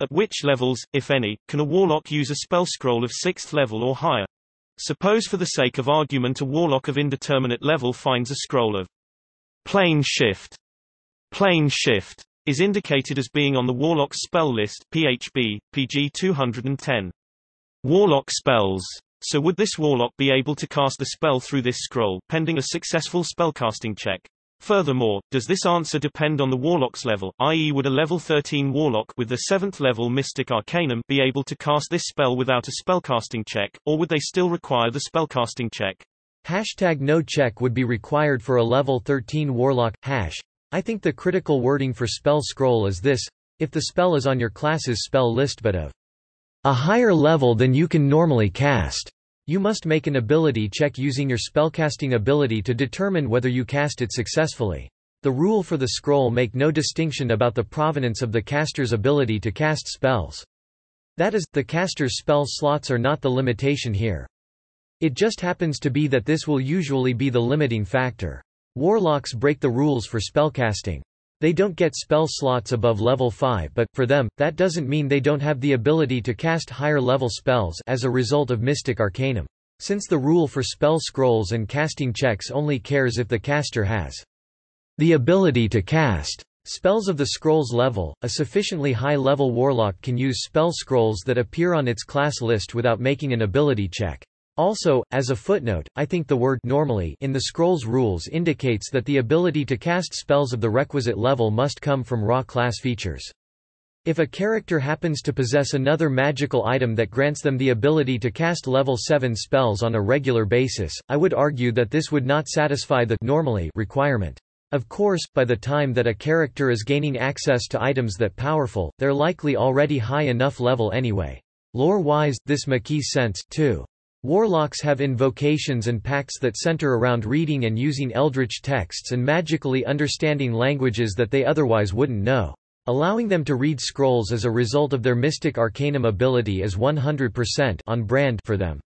At which levels, if any, can a warlock use a spell scroll of 6th level or higher? Suppose for the sake of argument a warlock of indeterminate level finds a scroll of plane shift. Plane shift is indicated as being on the warlock's spell list PHB, PG 210. Warlock spells. So would this warlock be able to cast the spell through this scroll, pending a successful spellcasting check? Furthermore, does this answer depend on the warlock's level, i.e. would a level 13 warlock with the 7th level Mystic Arcanum be able to cast this spell without a spellcasting check, or would they still require the spellcasting check? Hashtag no check would be required for a level 13 warlock, hash. I think the critical wording for spell scroll is this, if the spell is on your class's spell list but of a higher level than you can normally cast. You must make an ability check using your spellcasting ability to determine whether you cast it successfully. The rule for the scroll make no distinction about the provenance of the caster's ability to cast spells. That is, the caster's spell slots are not the limitation here. It just happens to be that this will usually be the limiting factor. Warlocks break the rules for spellcasting. They don't get spell slots above level 5 but, for them, that doesn't mean they don't have the ability to cast higher level spells as a result of Mystic Arcanum. Since the rule for spell scrolls and casting checks only cares if the caster has the ability to cast spells of the scroll's level, a sufficiently high-level warlock can use spell scrolls that appear on its class list without making an ability check. Also, as a footnote, I think the word normally in the scroll's rules indicates that the ability to cast spells of the requisite level must come from raw class features. If a character happens to possess another magical item that grants them the ability to cast level 7 spells on a regular basis, I would argue that this would not satisfy the normally requirement. Of course, by the time that a character is gaining access to items that powerful, they're likely already high enough level anyway. Lore-wise, this makes sense, too. Warlocks have invocations and pacts that center around reading and using eldritch texts and magically understanding languages that they otherwise wouldn't know. Allowing them to read scrolls as a result of their mystic arcanum ability is 100% on brand for them.